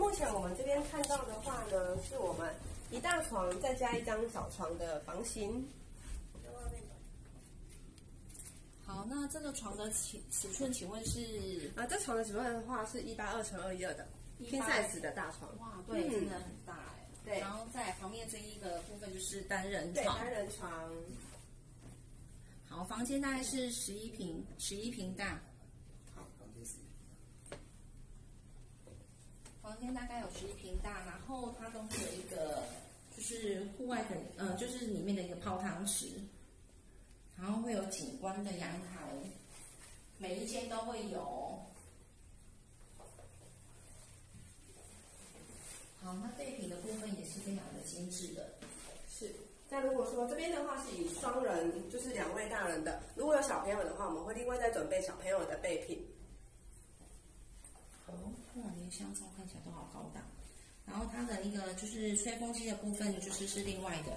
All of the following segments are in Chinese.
目前我们这边看到的话呢，是我们一大床再加一张小床的房型。好，那这个床的尺尺寸请问是？啊，这床的尺寸的话是一八二乘二一二的，拼 size 的大床。哇，对，真的很大哎。对。然后在旁边这一个部分就是单人床。单人床。好，房间大概是十一平，十一平大。间大概有十一平大，然后它都会有一个就是户外的，呃，就是里面的一个泡汤池，然后会有景观的阳台，每一间都会有。好，那备品的部分也是非常的精致的。是。那如果说这边的话是以双人，就是两位大人的，如果有小朋友的话，我们会另外再准备小朋友的备品。香皂看起来都好高档。然后它的一个就是吹风机的部分，就是是另外的，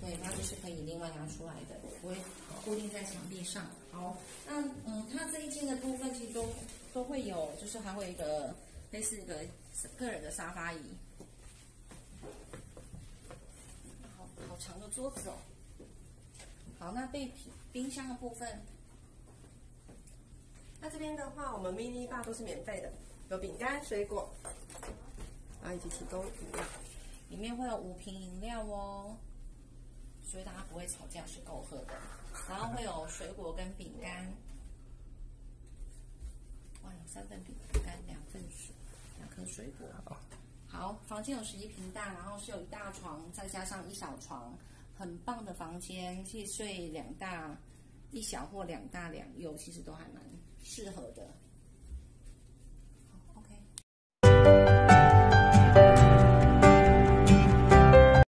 对，它就是可以另外拿出来的，不会固定在墙壁上。好，那嗯，它这一间的部分其实都都会有，就是还会有一个类似一个个人的沙发椅。好好长的桌子哦。好，那备品冰箱的部分，那这边的话，我们 mini bar 都是免费的，有饼干、水果，然后以及提供饮料。里面会有五瓶饮料哦，所以大家不会吵架，是够喝的。然后会有水果跟饼干，哇，有三份饼干，两份水，两颗水果。好，房间有十一平大，然后是有一大床，再加上一小床，很棒的房间，可以睡两大一小或两大两幼，其实都还蛮适合的。